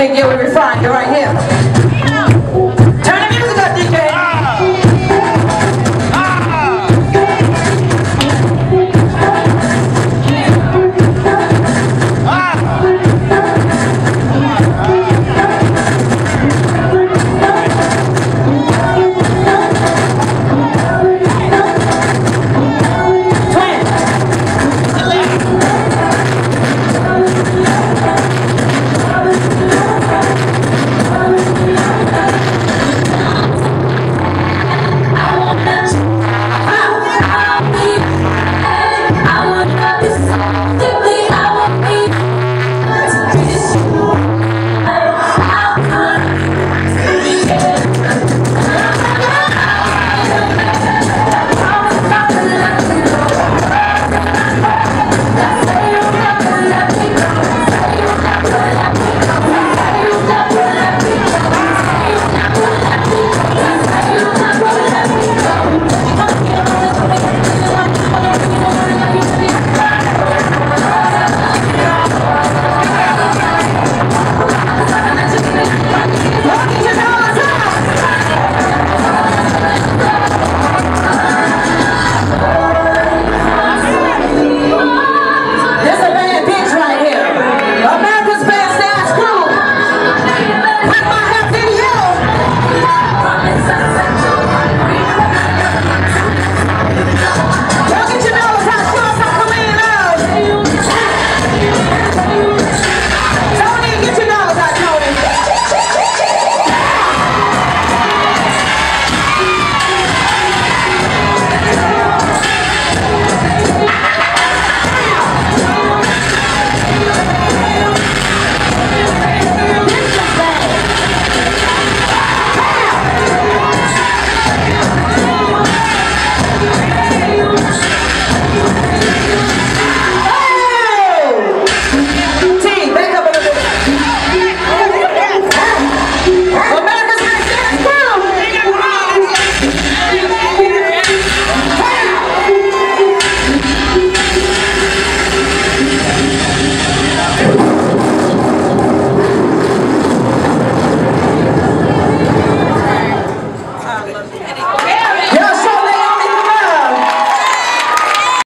big deal. Refined right here.